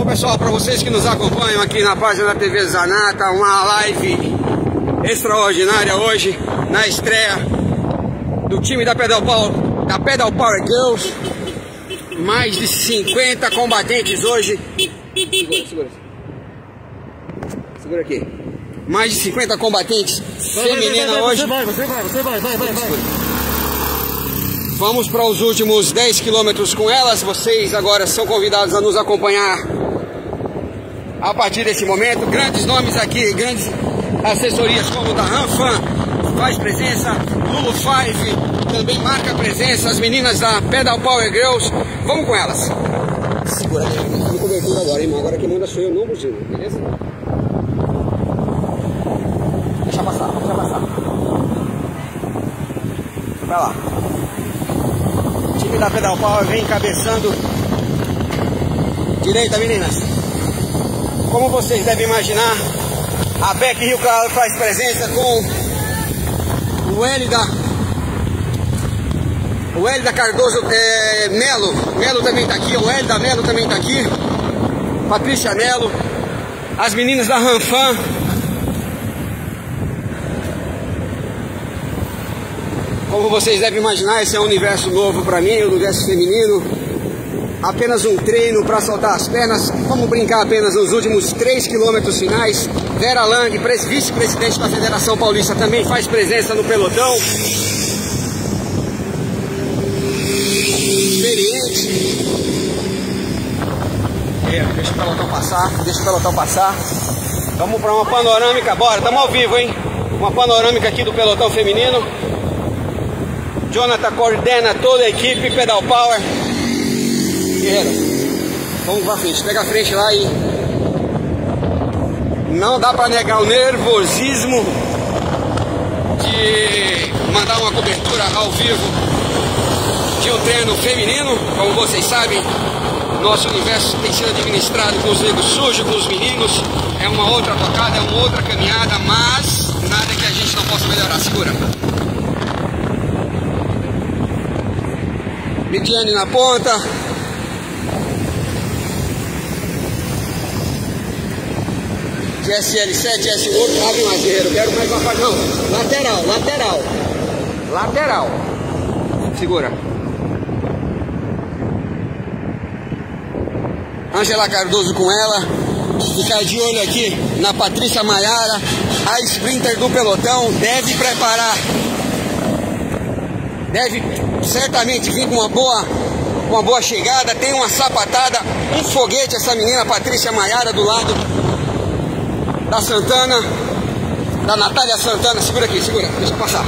Bom pessoal, para vocês que nos acompanham aqui na página da TV Zanata, uma live extraordinária hoje na estreia do time da Pedal Power, da Pedal Power Girls. Mais de 50 combatentes hoje. Segura, segura. Segura aqui. Mais de 50 combatentes femininas hoje. Você vai, você vai, você vai, vai, vai, vai. Vamos para os últimos 10 quilômetros com elas. Vocês agora são convidados a nos acompanhar a partir desse momento. Grandes nomes aqui, grandes assessorias como da Ranfan faz presença, Lulu Five também marca presença, as meninas da Pedal Power Girls. Vamos com elas. Segura no cobertura agora, irmão. Agora quem manda sou eu, não buzino, beleza? Deixa passar, deixa passar. Vai lá. O time da Pedal Power vem encabeçando. Direita, meninas. Como vocês devem imaginar, a Beck Rio Claro faz presença com o Hélida. O Hélida Cardoso é, Melo. Melo também está aqui. O Hélida Melo também está aqui. Patrícia Melo. As meninas da Ranfan. Como vocês devem imaginar, esse é um universo novo para mim, um universo feminino. Apenas um treino para soltar as pernas. Vamos brincar apenas nos últimos 3 quilômetros finais. Vera Lang, vice-presidente da Federação Paulista, também faz presença no pelotão. Experiente. É, deixa o pelotão passar, deixa o pelotão passar. Vamos para uma panorâmica, bora, estamos ao vivo, hein? Uma panorâmica aqui do pelotão feminino. Jonathan coordena toda a equipe Pedal Power. Vamos pra frente, pega a frente lá e não dá pra negar o nervosismo de mandar uma cobertura ao vivo de um treino feminino, como vocês sabem, nosso universo tem sido administrado com os negros sujos, com os meninos, é uma outra tocada, é uma outra caminhada, mas nada que a gente não possa melhorar, segura. Midiane na ponta. GSL7, S8, abre mais guerreiro, quero mais uma não. Lateral, lateral. Lateral. Segura. Angela Cardoso com ela. Ficar de olho aqui na Patrícia Maiara, a sprinter do pelotão. Deve preparar. Deve certamente vir com uma boa, uma boa chegada. Tem uma sapatada, um foguete essa menina Patrícia Maiara do lado da Santana, da Natália Santana. Segura aqui, segura, deixa eu passar.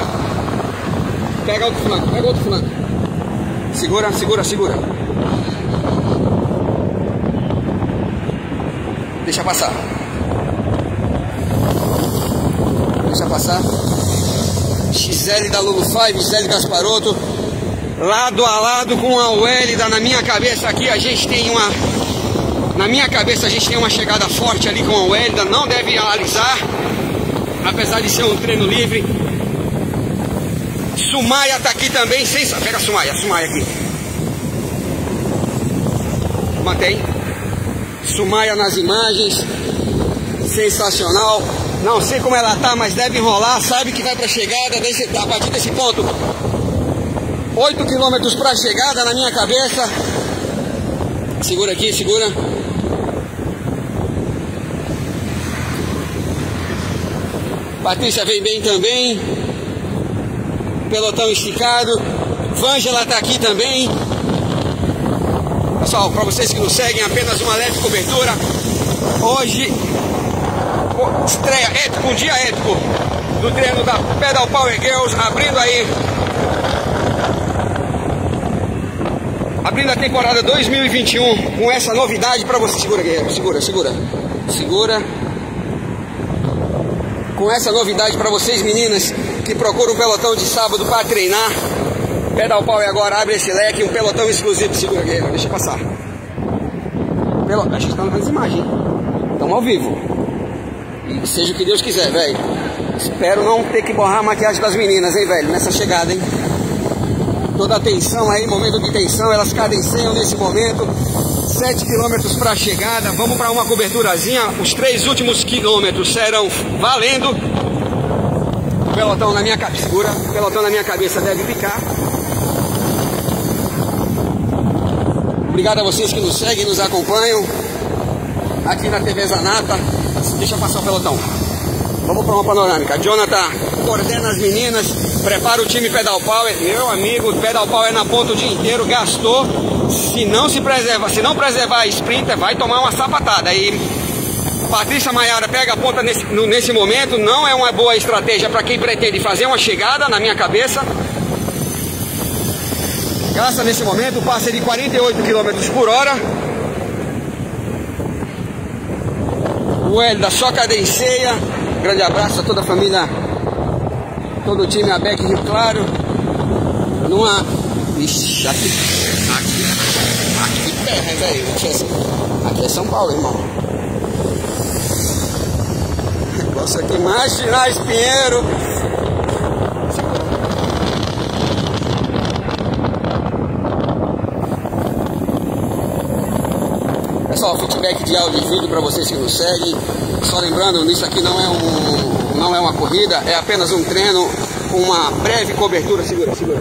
Pega outro flanco, pega outro flanco. Segura, segura, segura. Deixa passar. Deixa passar. XL da Lulu 5, XL Gasparotto. Lado a lado com a Wélida na minha cabeça aqui, a gente tem uma na minha cabeça a gente tem uma chegada forte ali com a Wélida, não deve alisar, apesar de ser um treino livre. Sumaia tá aqui também, sem... pega a Sumaia, a Sumaia aqui. Mantém. Sumaia nas imagens, sensacional. Não sei como ela tá, mas deve enrolar, sabe que vai pra chegada, desse, a partir desse ponto. 8 quilômetros pra chegada na minha cabeça. Segura aqui, segura. Patrícia vem bem também. Pelotão esticado. Vângela tá aqui também. Pessoal, para vocês que nos seguem, apenas uma leve cobertura. Hoje, estreia épico, um dia épico do treino da Pedal Power Girls, abrindo aí. Abrindo a temporada 2021 com essa novidade para você. Segura, guerreiro, segura, segura. Segura com essa novidade para vocês meninas que procuram um pelotão de sábado para treinar. Pedal Power agora abre esse leque, um pelotão exclusivo. Segura, guerreiro, deixa passar. Pelo... Acho que estão nas imagens, Estamos ao vivo. E seja o que Deus quiser, velho. Espero não ter que borrar a maquiagem das meninas, hein, velho, nessa chegada, hein. Toda a tensão aí, momento de tensão, elas cadenciam nesse momento. 7 quilômetros para a chegada. Vamos para uma coberturazinha. Os três últimos quilômetros serão valendo. O pelotão na minha cabeça. O pelotão na minha cabeça deve picar. Obrigado a vocês que nos seguem, nos acompanham aqui na TV Zanata. Deixa passar o pelotão. Vamos para uma panorâmica. Jonathan coordena as meninas, prepara o time Pedal Power. Meu amigo, Pedal Power na ponta o dia inteiro, gastou. Se não se preserva, se não preservar a sprinter, vai tomar uma sapatada. E Patrícia Maiara pega a ponta nesse, nesse momento, não é uma boa estratégia para quem pretende fazer uma chegada, na minha cabeça. Gasta nesse momento, passa de 48 km por hora. O Hélida só cadencia. Grande abraço a toda a família, todo o time ABEC Rio Claro. Numa. Ixi, aqui. Aqui. Aqui terra, velho. Aqui é São Paulo, irmão. Negócio aqui, Marginais Pinheiro. Pessoal, feedback de áudio e vídeo para vocês que nos seguem. Só lembrando, isso aqui não é, um, não é uma corrida, é apenas um treino, uma breve cobertura, segura, segura,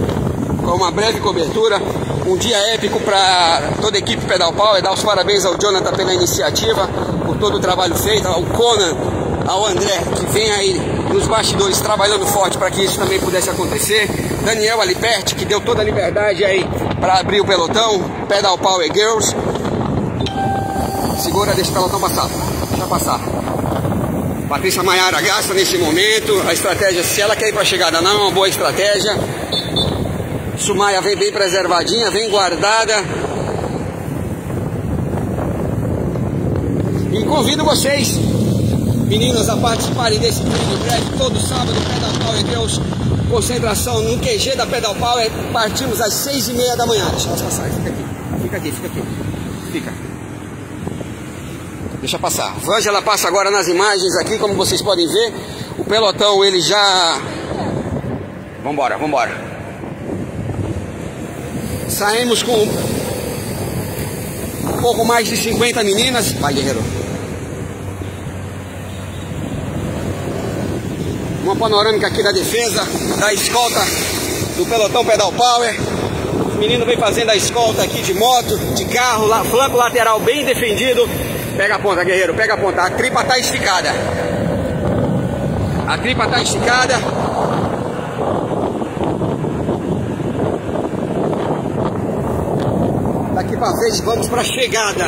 com uma breve cobertura, um dia épico para toda a equipe Pedal Power, dar os parabéns ao Jonathan pela iniciativa, por todo o trabalho feito, ao Conan, ao André, que vem aí nos bastidores trabalhando forte para que isso também pudesse acontecer, Daniel Aliperte, que deu toda a liberdade aí para abrir o pelotão, Pedal Power Girls, segura, deixa o pelotão passar, deixa passar. Patrícia Maiara gasta nesse momento. A estratégia, se ela quer ir para a chegada, não é uma boa estratégia. Sumaia vem bem preservadinha, vem guardada. E convido vocês, meninas, a participarem desse treino breve todo sábado, Pedal Power Deus. Concentração no QG da Pedal Power. Partimos às seis e meia da manhã. Deixa eu passar, fica aqui. Fica aqui, fica aqui. Fica. Deixa passar. Vângela passa agora nas imagens aqui, como vocês podem ver. O pelotão, ele já... Vambora, vambora. Saímos com um pouco mais de 50 meninas. Vai, guerreiro. Uma panorâmica aqui da defesa, da escolta do pelotão Pedal Power. Os meninos vem fazendo a escolta aqui de moto, de carro, flanco lateral bem defendido. Pega a ponta, guerreiro, pega a ponta. A tripa tá esticada. A tripa tá esticada. Daqui pra frente vamos pra chegada.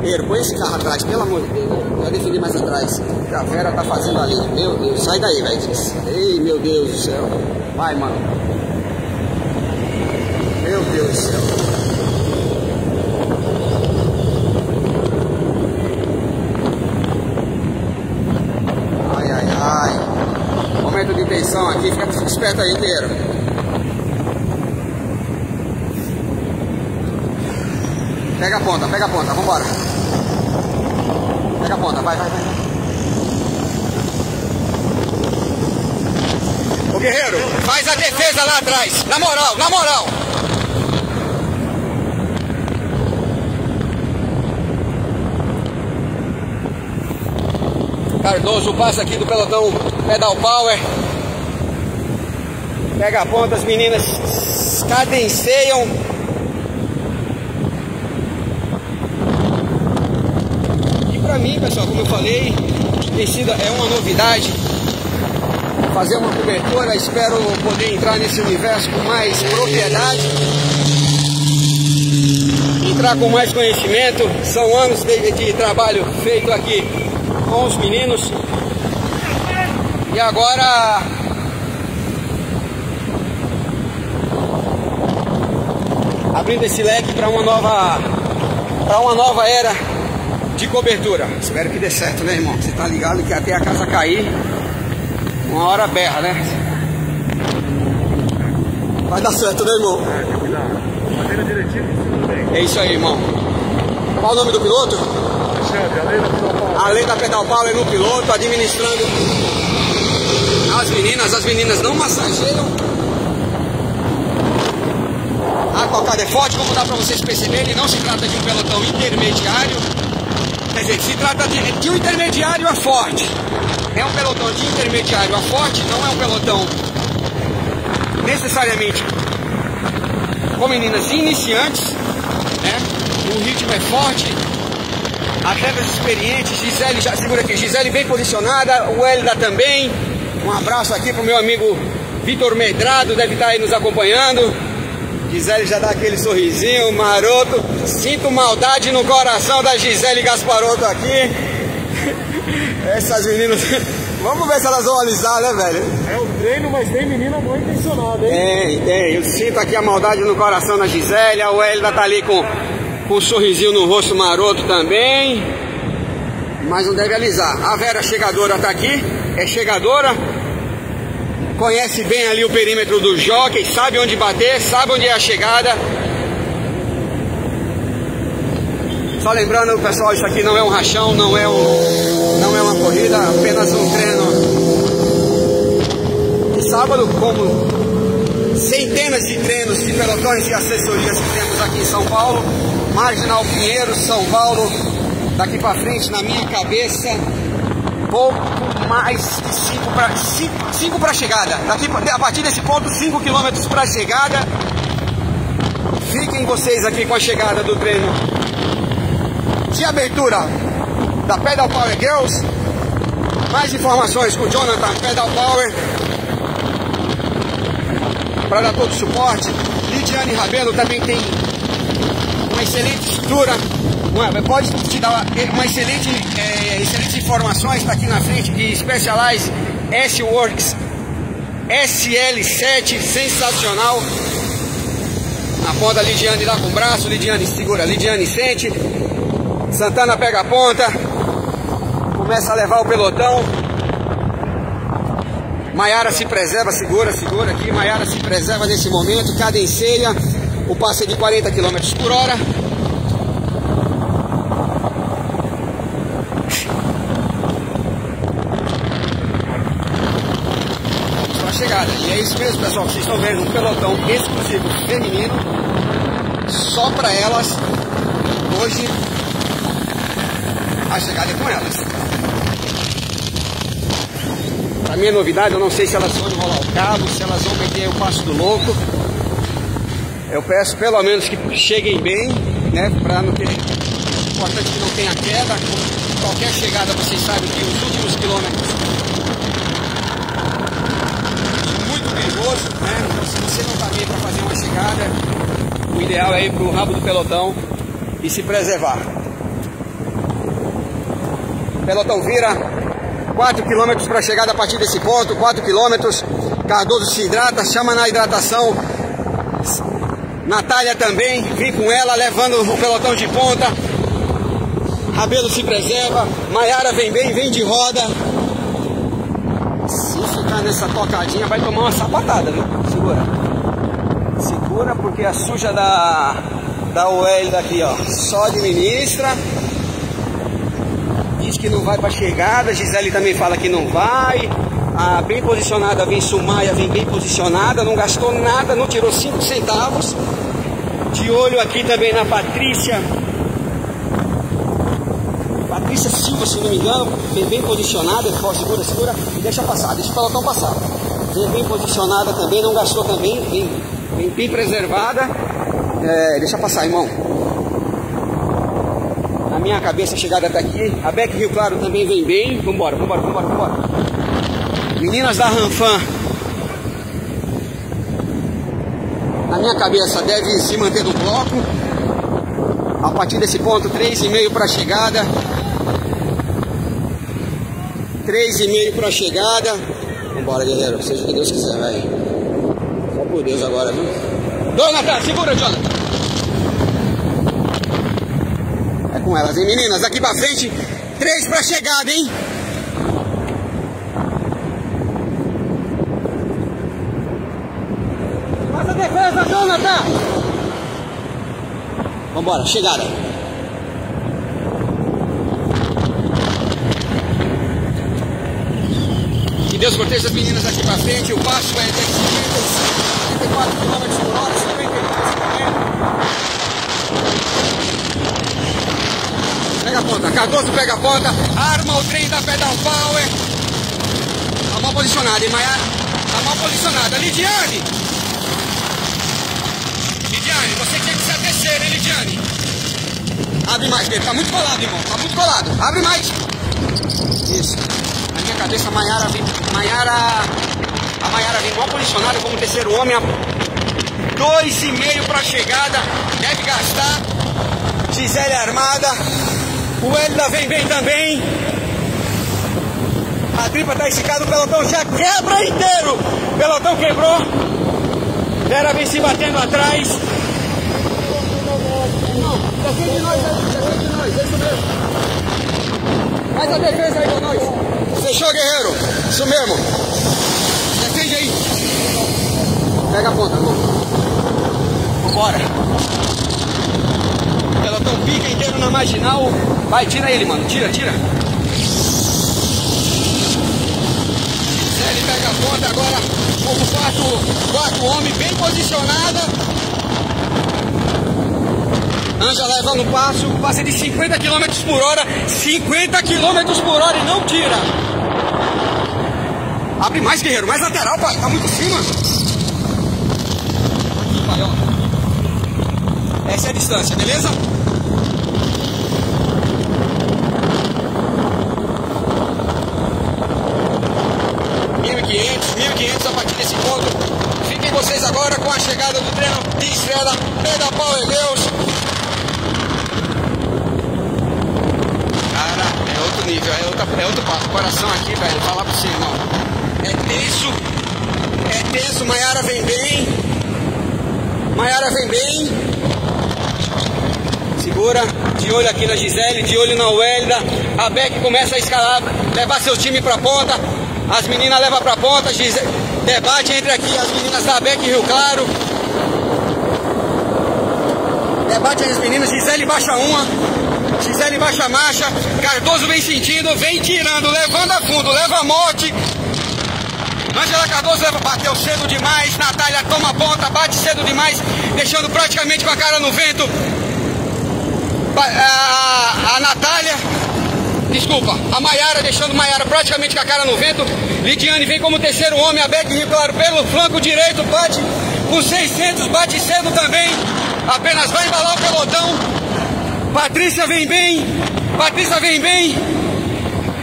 Guerreiro, põe esse carro atrás, pelo amor de Deus. Vai definir mais atrás. A Vera tá fazendo ali. Meu Deus, sai daí, velho. Ei, meu Deus do céu. Vai, mano. Meu Deus do céu. Ai, ai, ai. Momento de tensão aqui, fica esperto aí inteiro. Pega a ponta, pega a ponta, vambora. Pega a ponta, vai, vai, vai. Ô guerreiro, faz a defesa lá atrás. Na moral, na moral. Cardoso passa aqui do pelotão Pedal Power. Pega a ponta, as meninas cadenciam. E pra mim, pessoal, como eu falei, tem é uma novidade fazer uma cobertura. Espero poder entrar nesse universo com mais propriedade. Entrar com mais conhecimento. São anos de, de trabalho feito aqui com os meninos. E agora abrindo esse leque para uma nova para uma nova era de cobertura. Espero que dê certo, né, irmão? Você tá ligado que até a casa cair, uma hora berra, né? Vai dar certo, né, irmão? É isso aí, irmão. Qual o nome do piloto? Além da Pedal Power no piloto, administrando as meninas. As meninas não massageiam. A tocada é forte, como dá para vocês perceberem, não se trata de um pelotão intermediário. Quer dizer, se trata de, de um intermediário a forte. É um pelotão de intermediário a forte, não é um pelotão necessariamente com meninas iniciantes, né? O ritmo é forte, atletas experientes, Gisele já segura aqui, Gisele bem posicionada, o Elida também. Um abraço aqui pro meu amigo Vitor Medrado, deve estar aí nos acompanhando. Gisele já dá aquele sorrisinho maroto. Sinto maldade no coração da Gisele Gasparotto aqui. Essas meninas. Vamos ver se elas vão alisar, né, velho? É o treino, mas tem menina mal intencionada, hein? Tem, tem. Eu sinto aqui a maldade no coração da Gisele. A Welda tá ali com, com um sorrisinho no rosto maroto também. Mas não deve alisar. A Vera chegadora tá aqui. É chegadora. Conhece bem ali o perímetro do jockey. Sabe onde bater, sabe onde é a chegada. Só lembrando, pessoal, isso aqui não é um rachão, não é, um, não é uma corrida, apenas um treino. De sábado, como centenas de treinos de pelotões e assessorias que temos aqui em São Paulo, Marginal Pinheiro, São Paulo, daqui para frente, na minha cabeça, pouco mais de 5 para 5 para chegada. Daqui a partir desse ponto, 5 km para chegada. Fiquem vocês aqui com a chegada do treino de abertura da Pedal Power Girls. Mais informações com o Jonathan Pedal Power. Para dar todo o suporte. Lidiane Rabelo também tem excelente estrutura. Pode te dar uma, excelente, é, excelentes informações. Está aqui na frente de Specialized S-Works SL7. Sensacional. Na ponta, Lidiane dá com o braço. Lidiane segura. Lidiane sente. Santana pega a ponta, começa a levar o pelotão. Maiara se preserva, segura, segura aqui. Maiara se preserva nesse momento, cadencia. O passe de 40 km por hora. Vamos para a chegada. E é isso mesmo, pessoal. Vocês estão vendo um pelotão exclusivo feminino. Só para elas. Hoje a chegada é com elas. Pra minha novidade, eu não sei se elas vão enrolar o cabo, se elas vão meter o passo do louco. Eu peço pelo menos que cheguem bem, né? Pra não ter. Importante que não tenha queda. Qualquer chegada, vocês sabem que os últimos quilômetros muito perigoso, né? Então, se você não tá bem para fazer uma chegada, o ideal é ir pro rabo do pelotão e se preservar. Pelotão vira 4 km para chegada a partir desse ponto, 4 km. Cardoso se hidrata, chama na hidratação. Natália também, vem com ela, levando o pelotão de ponta. Rabelo se preserva, Maiara vem bem, vem de roda. Nessa tocadinha, vai tomar uma sapatada, viu? Segura. Segura porque a suja da, da OL daqui, ó, só administra diz que não vai para chegada, Gisele também fala que não vai. A bem posicionada vem Sumaia, vem bem posicionada, não gastou nada, não tirou 5 centavos. De olho aqui também na Patrícia. Patrícia Silva, se não me engano, bem posicionada, segura, segura e deixa passar, deixa o pelotão passar. Vem bem posicionada também, não gastou também, vem, vem bem preservada. É, deixa passar, irmão minha cabeça chegada até aqui. A Beck Rio Claro também vem bem. Vambora, vambora, vambora, vambora. Meninas da Ranfan. Na minha cabeça deve se manter no bloco. A partir desse ponto, 3,5 para a chegada. 3,5 para a chegada. Vambora, guerreiro. Seja o que Deus quiser, velho. Só por Deus agora, viu? Dona Natan, segura, Jonathan. com elas, hein, meninas? Aqui pra frente, três pra chegada, hein? Faz a defesa, Jonathan! Vambora, chegada. Que Deus proteja as meninas aqui pra frente. O passo é de 54 km por hora, 52 km. Pega a ponta, Cardoso pega a ponta, arma o trem da Pedal Power. Tá mal posicionada, hein, Maiara? Tá mal posicionada. É Lidiane! Lidiane, você tinha que ser a terceira, hein, Lidiane? Abre mais, Pedro. Tá muito colado, irmão. Tá muito colado. Abre mais. Isso. Minha cabeça, a Maiara vem. Maiara. A Maiara vem mal posicionada como terceiro homem. Dois e meio pra chegada. Deve gastar. Gisele armada. O Elida vem bem também. A tripa tá esticada, o pelotão já quebra inteiro. Pelotão quebrou. Vera vem se batendo atrás. Defende nós, defende nós, é isso mesmo. Faz a defesa aí pra nós. Fechou, guerreiro. Isso mesmo. Defende aí. Pega a ponta, vamos. Vambora. Pelotão pica inteiro na marginal. Vai, tira ele, mano. Tira, tira. Ele pega a ponta agora. O quarto, quarto homem bem posicionada. Anja leva no passo, passa de 50 km por hora, 50 km por hora e não tira. Abre mais, guerreiro, mais lateral, pai, tá muito cima. Aqui, pai, ó. Essa é a distância, beleza? Mil e quinhentos, mil e quinhentos a partir desse ponto. Fiquem vocês agora com a chegada do treino de estrela Pedra Power Deus. Cara, é nível, é, outra, é outro passo. Coração aqui, velho, falar pra você, irmão. É tenso, é tenso, Maiara vem bem. Maiara vem bem. Segura, de olho aqui na Gisele, de olho na Wélida. A Beck começa a escalar, levar seu time pra ponta. As meninas levam pra ponta. Gisele, debate entre aqui as meninas da Beck e Rio Claro. Debate entre as meninas, Gisele baixa uma. Gisele baixa a marcha, Cardoso vem sentindo, vem tirando, levando a fundo, leva a morte. Angela Cardoso leva, bateu cedo demais, Natália toma ponta, bate cedo demais, deixando praticamente com a cara no vento. A, a, a Natália, desculpa, a Maiara deixando Maiara praticamente com a cara no vento. Lidiane vem como terceiro homem, a Beck Claro pelo flanco direito, bate com 600, bate cedo também. Apenas vai embalar o pelotão. Patrícia vem bem, Patrícia vem bem.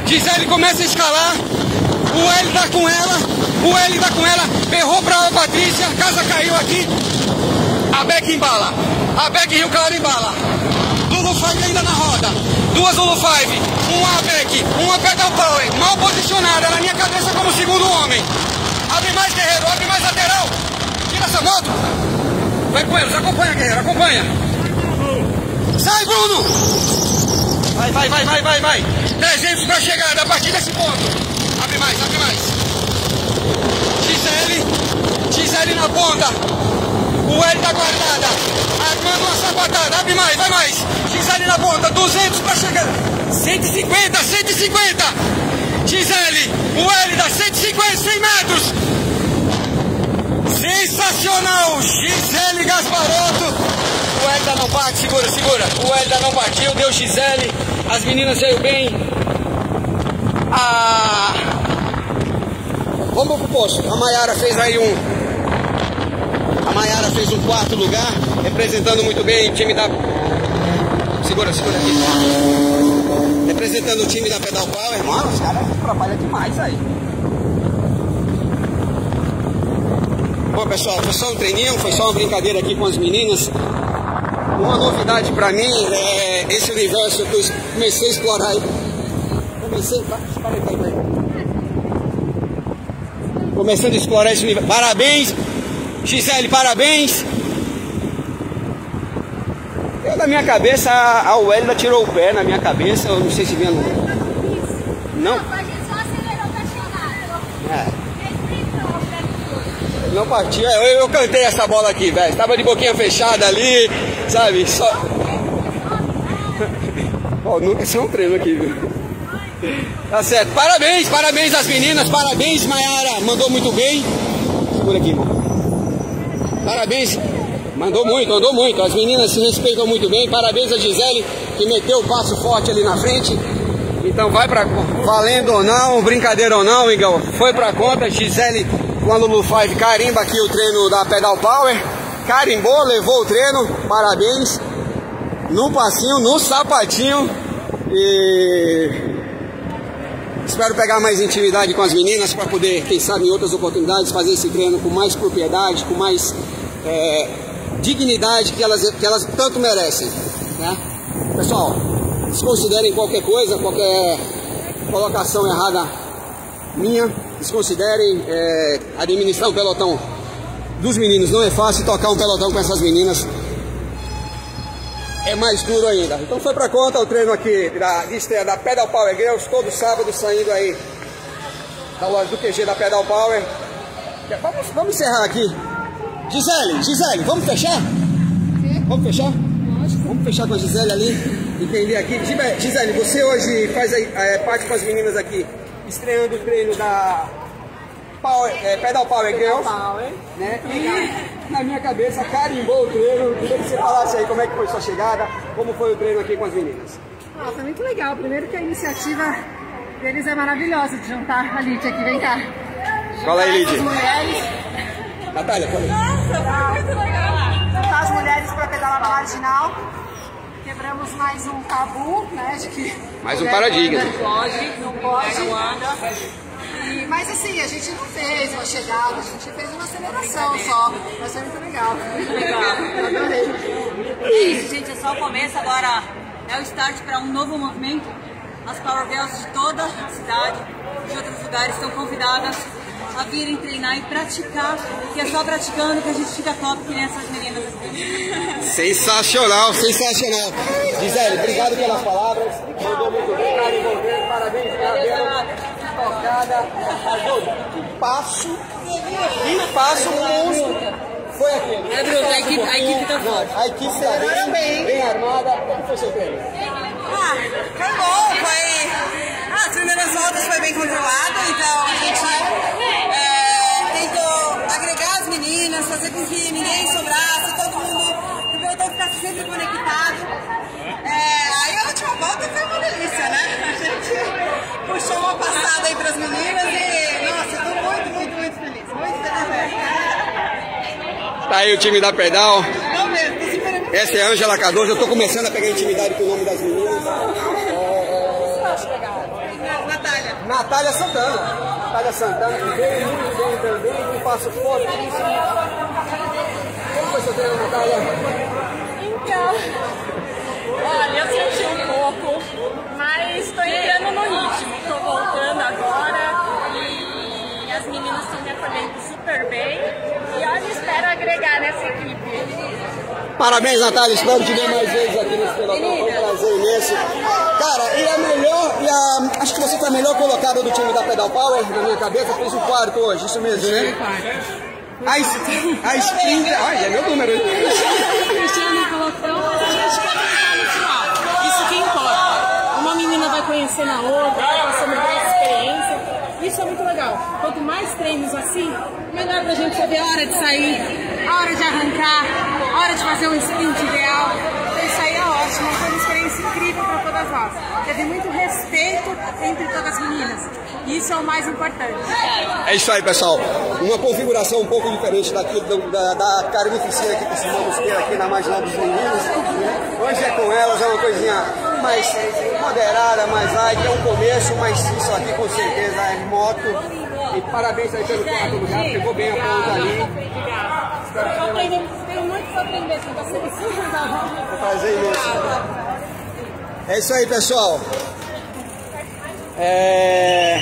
Gisele começa a escalar. O L tá com ela, o L tá com ela. Errou pra Patrícia, a casa caiu aqui. A Beck embala, a Beck Rio Claro embala. Lulu Five ainda na roda. Duas Lulu Five, uma Beck, uma Pedal Power, mal posicionada na minha cabeça como segundo homem. Abre mais, guerreiro, abre mais lateral. Tira essa moto. Vai com eles, acompanha, guerreiro, acompanha. Sai, Bruno! Vai, vai, vai, vai, vai, vai. 300 pra chegada a partir desse ponto. Abre mais, abre mais. Gisele, Gisele na ponta. O L tá guardada. Armando uma sapatada. Abre mais, vai mais. Gisele na ponta. 200 pra chegada. 150, 150. Gisele, o L dá 150, 100 metros. Sensacional. Gisele Gasparotto. O Elda não bate, segura, segura. O Elda não partiu, deu Gisele. As meninas veio bem. Ah, vamos pro posto. A Maiara fez aí um. A Maiara fez um quarto lugar, representando muito bem o time da. Segura, segura aqui. Representando o time da Pedal Power. Mano, os caras trabalham demais aí. Bom pessoal, foi só um treininho, foi só uma brincadeira aqui com as meninas. Uma novidade pra mim é esse universo que eu comecei a explorar. Comecei. Para para. Começando a explorar esse universo. Parabéns, Gisele, parabéns. Eu na minha cabeça, a, a Wélida tirou o pé na minha cabeça, eu não sei se vendo. Não? É. Não partiu, eu, eu cantei essa bola aqui, velho. Estava de boquinha fechada ali, sabe? Só. Ó, nunca um treino aqui, viu? Tá certo. Parabéns, parabéns às meninas, parabéns, Mayara. Mandou muito bem. Segura aqui, irmão. Parabéns. Mandou muito, mandou muito. As meninas se respeitam muito bem. Parabéns a Gisele. que meteu o passo forte ali na frente. Então vai pra. Valendo ou não, brincadeira ou não, Miguel. Foi pra conta, Gisele com a Lulu 5 carimba aqui o treino da Pedal Power. Carimbou, levou o treino, parabéns. No passinho, no sapatinho. E Espero pegar mais intimidade com as meninas para poder, quem sabe, em outras oportunidades, fazer esse treino com mais propriedade, com mais é, dignidade que elas, que elas tanto merecem. Né? Pessoal, desconsiderem qualquer coisa, qualquer colocação errada minha, desconsiderem é, administrar um pelotão dos meninos. Não é fácil tocar um pelotão com essas meninas é mais duro ainda. Então foi pra conta o treino aqui da, estreia da Pedal Power Girls, todo sábado saindo aí da loja do QG da Pedal Power. Vamos, vamos encerrar aqui. Gisele, Gisele, vamos fechar? Vamos fechar? Lógico. Vamos fechar com a Gisele ali, entender aqui. Gisele, você hoje faz é, parte com as meninas aqui, estreando o treino da Power, é, Pedal Power Girls. Power. Né? E na minha cabeça carimbou o treino. Queria que você falasse aí como é que foi sua chegada, como foi o treino aqui com as meninas. Ah, foi muito legal. Primeiro que a iniciativa deles é maravilhosa de juntar a Lid aqui. Vem cá. Fala aí, Lid. mulheres. Natália, fala aí. Nossa, foi muito legal. Juntar as mulheres para pedalar na marginal. Quebramos mais um tabu, né? De que mais um paradigma. Não pode, não pode. Não anda. E, mas assim, a gente não fez uma chegada, a gente fez uma aceleração só. Mas foi muito legal. Muito legal. É isso, gente, é só o começo. Agora é o start para um novo movimento. As Power Girls de toda a cidade, de outros lugares, estão convidadas a virem treinar e praticar, que é só praticando que a gente fica top que nem essas meninas aqui. Sensacional, sensacional. Gisele, obrigado pelas palavras. Mandou muito bem, parabéns, parabéns tocada, que passo, que passo monstro foi aquele. É, Bruno, a equipe, a equipe tá forte. A equipe tá bem, bem, bem armada. Como foi seu treino? Ah, foi bom, foi... Ah, as primeiras voltas foi bem controlado, então a gente é, tentou agregar as meninas, fazer com que ninguém sobrasse, todo mundo, o pelotão ficasse sempre conectado. É, aí a última volta foi uma delícia, né? A gente puxou uma passada aí para as meninas e, nossa, estou muito, muito, muito feliz. Muito feliz mesmo. Tá aí o time da Pedal. Não mesmo, tô super emocionada. Essa é a Ângela Cardoso, eu tô começando a pegar intimidade com o nome das meninas. É, Natália. Natália Santana. Natália Santana, que veio muito bem também, com um passo fortíssimo. Como foi seu treino, Natália? Então, olha, eu senti um pouco, mas estou entrando no ritmo, estou voltando agora e as meninas estão me acolhendo super bem e olha, espero agregar nessa equipe. Parabéns, Natália. Espero te ver mais vezes aqui nesse pelotão. Foi um prazer imenso. Cara, e a melhor, e a, acho que você foi a melhor colocada do time da Pedal Power, na minha cabeça, fez o quarto hoje, isso mesmo, né? A, es- a sprint. Ai, é meu número. hein? Fechando o pelotão, mas a gente quer tentar no final. Isso que importa. Uma menina vai conhecendo a outra, vai passando mais experiência. Isso é muito legal. Quanto mais treinos assim, melhor pra gente saber a hora de sair, hora de arrancar, hora de fazer um sprint ideal. Então isso aí é ótimo, foi uma experiência incrível para todas nós. Teve muito respeito entre todas as meninas. Isso é o mais importante. É isso aí, pessoal. Uma configuração um pouco diferente daqui do- da, da carnificina que costumamos ter aqui na Marginal dos Meninos. Hoje é com elas, é uma coisinha mais moderada, mais light. É um começo, mas isso aqui com certeza é moto. E parabéns aí pelo quarto lugar, pegou bem a ponta ali. Eu aprendi, tenho muito para aprender você em cima da roda. Prazer imenso. É isso aí, pessoal. É...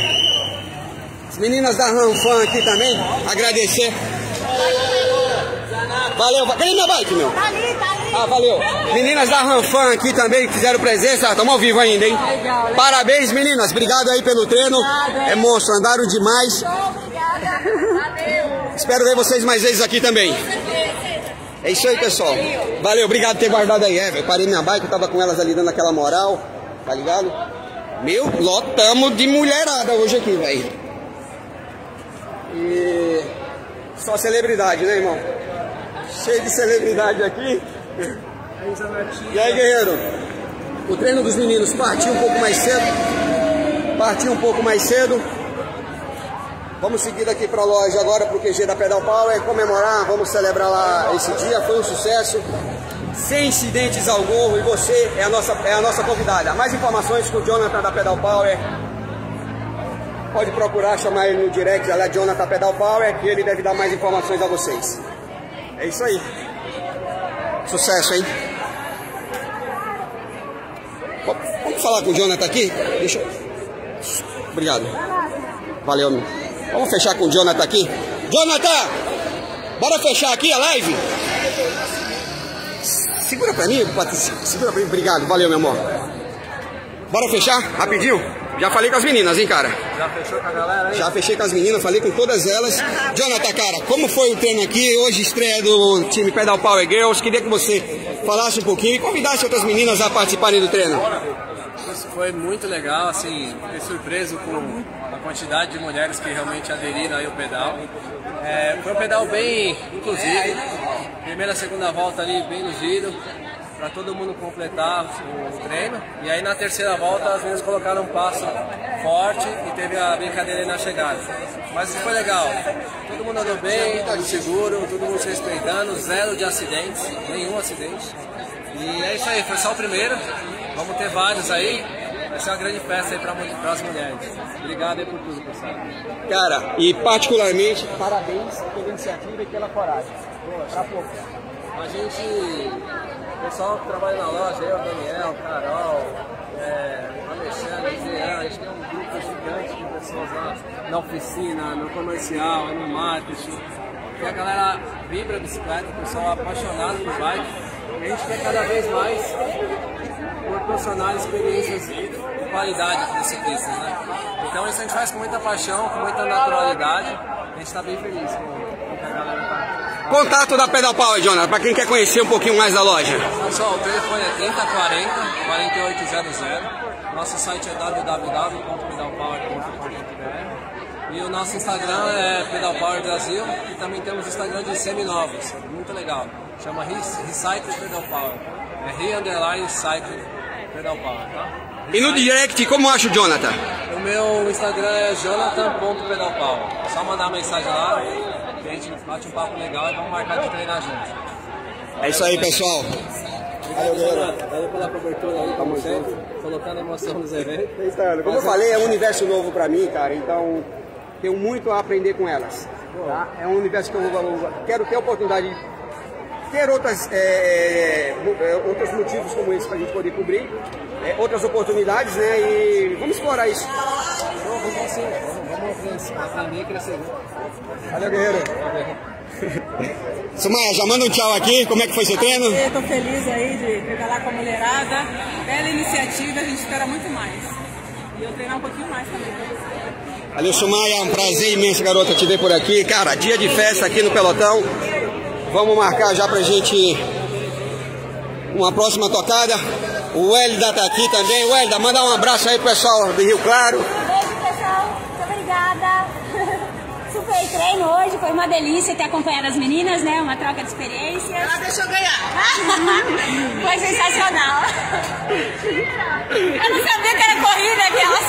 As meninas da Ranfan aqui também, agradecer. Valeu, va- cadê minha bike, meu? Tá ali, tá ali. Ah, valeu. Meninas da Ranfan aqui também que fizeram presença, estamos ao vivo ainda, hein? Parabéns, meninas. Obrigado aí pelo treino. É monstro, andaram demais. Espero ver vocês mais vezes aqui também. É isso aí, pessoal. Valeu, obrigado por ter guardado aí. É, eu parei minha bike, eu tava com elas ali dando aquela moral, tá ligado? Meu, lotamos de mulherada hoje aqui, velho. E só celebridade, né, irmão? Cheio de celebridade aqui. E aí, guerreiro? O treino dos meninos partiu um pouco mais cedo. Partiu um pouco mais cedo. Vamos seguir daqui para a loja agora para o QG da Pedal Power, comemorar, vamos celebrar lá esse dia, foi um sucesso, sem incidentes algum e você é a nossa, é a nossa convidada. Mais informações com o Jonathan da Pedal Power, pode procurar, chamar ele no direct, lá Jonathan Pedal Power, que ele deve dar mais informações a vocês. É isso aí. Sucesso, hein? Vamos falar com o Jonathan aqui? Deixa eu... Obrigado. Valeu, meu. Vamos fechar com o Jonathan aqui? Jonathan! Bora fechar aqui a live? Segura pra mim, Patrícia. Segura pra mim. Obrigado. Valeu, meu amor. Bora fechar? Rapidinho? Já falei com as meninas, hein, cara? Já fechou com a galera aí? Já fechei com as meninas, falei com todas elas. Jonathan, cara, como foi o treino aqui? Hoje estreia do time Pedal Power Girls. Queria que você falasse um pouquinho e convidasse outras meninas a participarem do treino. Foi muito legal, assim, fiquei surpreso com a quantidade de mulheres que realmente aderiram ao pedal. É, foi um pedal bem inclusivo, primeira, segunda volta ali bem giro, para todo mundo completar o treino. E aí na terceira volta as meninas colocaram um passo forte e teve a brincadeira na chegada. Mas isso foi legal, todo mundo andou bem, tudo seguro, todo mundo se respeitando, zero de acidentes, nenhum acidente. E é isso aí, foi só o primeiro. Vamos ter vários aí. Vai ser uma grande festa aí para as mulheres. Obrigado aí por tudo, pessoal. Cara, e particularmente, parabéns pela iniciativa e pela coragem. Pra pouco. A gente, o pessoal que trabalha na loja, eu, Daniel, Carol, é, Alexandre, Jean, a gente tem um grupo gigante de pessoas lá na oficina, no comercial, no marketing. E a galera vibra a bicicleta, o pessoal é apaixonado por bike. E a gente quer cada vez mais proporcionar experiências qualidade para os ciclistas, né? Então isso a gente faz com muita paixão, com muita naturalidade. A gente está bem feliz com o que a galera está. Contato da Pedal Power, Jonathan, para quem quer conhecer um pouquinho mais da loja. Pessoal, o telefone é 3040 4800. Nosso site é www.pedalpower.com.br e o nosso Instagram é Pedal Power Brasil e também temos o Instagram de seminovos, muito legal. Chama Recycle Pedal Power. É Re Underline Cycle Pedal Power, tá? E no direct, como acha o Jonathan? O meu Instagram é jonathan.pedalpower. É só mandar uma mensagem lá, que a gente bate um papo legal e vamos marcar de treinar junto. É isso aí, pessoal. Valeu, Jonathan. Valeu pela cobertura aí, como sempre, colocando emoção nos eventos. Como eu falei, é um universo novo pra mim, cara, então tenho muito a aprender com elas. Tá? É um universo que eu vou- quero ter a oportunidade de ter outras, é, mo- é, outros motivos como esse pra gente poder cobrir, é, outras oportunidades, né? E vamos explorar isso. Vamos, vamos vamos, vamos aprender e crescer. Valeu, guerreiro. Sumaya, já manda um tchau aqui. Como é que foi seu treino? Eu tô feliz aí de pedalar com a mulherada. Bela iniciativa, a gente espera muito mais. E eu treinar um pouquinho mais também. Valeu, Sumaya. É um prazer imenso, garota, te ver por aqui. Cara, dia de festa aqui no Pelotão. Vamos marcar já pra gente uma próxima tocada. O Hélida tá aqui também. O Hélida, manda um abraço aí pro pessoal do Rio Claro. Beijo, pessoal. Muito obrigada. Super treino hoje, foi uma delícia ter acompanhado as meninas, né? Uma troca de experiências. Ela deixou ganhar. foi sensacional. Eu não sabia que era corrida aquelas.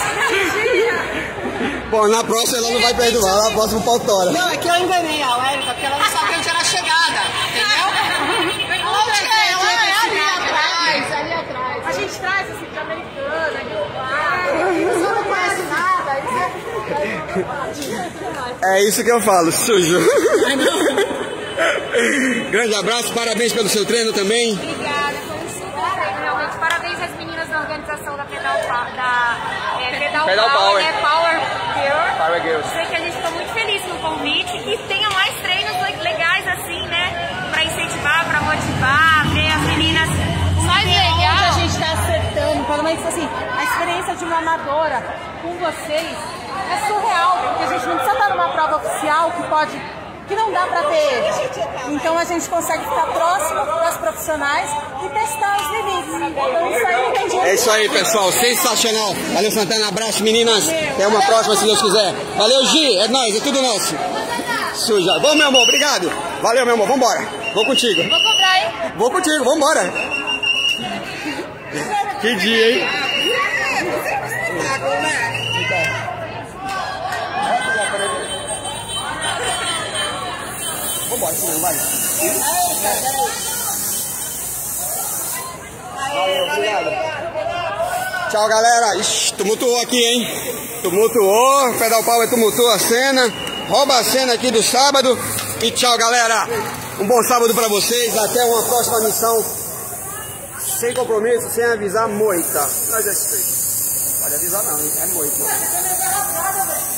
Bom, na próxima ela não vai perdoar. Na próxima o pau tora. Não, é que eu enganei a Érica, porque ela não sabia onde era a chegada, entendeu? Onde é? Ela é ali atrás, ali atrás. A gente traz esse de americana, Você não conhece nada, isso é... Isso que eu falo, sujo. Grande abraço, parabéns pelo seu treino também. Obrigada, foi um super treino, realmente. Parabéns às meninas da organização da Pedal, da, é, Pedal, Pedal Power, Power. né? Power Girl. Power Girls. Sei que a gente ficou muito feliz com o convite e tenha mais treinos le- legais assim, né? Pra incentivar, pra motivar, ver as meninas. O mais legal a gente tá acertando, pelo menos assim, a experiência de uma amadora com vocês é surreal, porque a gente não precisa estar numa prova oficial que pode. que não dá pra ter. Então a gente consegue ficar próximo das profissionais e testar os limites. Então isso aí não tem jeito. É isso aí, pessoal. Sensacional. Valeu, Santana. Abraço, meninas. Até uma próxima, se Deus quiser. Valeu, Gi. É nóis, é tudo nosso. Suja. Vamos, meu amor. Obrigado. Valeu, meu amor. Vambora. Vou contigo. Vou cobrar, hein? Vou contigo. Vambora. Que dia, hein? Vai. Obrigado. Tchau, galera. Ixi, tumultuou aqui, hein? Tumultuou. Pedal Power tumultuou a cena. Rouba a cena aqui do sábado. E tchau, galera. Um bom sábado pra vocês. Até uma próxima missão. Sem compromisso, sem avisar, moita. Mas é. Pode avisar não, hein? É moita.